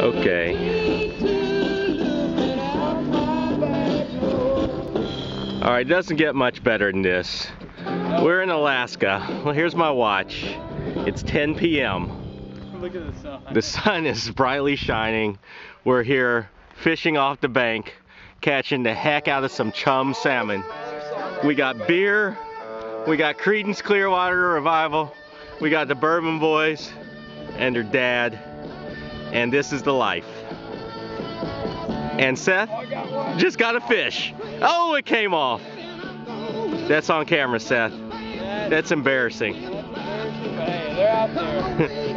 Okay. All right, doesn't get much better than this. We're in Alaska. Well, here's my watch. It's 10 p.m. Look at the sun. The sun is brightly shining. We're here fishing off the bank, catching the heck out of some chum salmon. We got beer, we got Creedence Clearwater Revival, we got the Bourbon Boys and their dad, and this is the life. And Seth just got a fish. Oh, it came off. That's on camera, Seth. That's embarrassing. Hey, they're out there.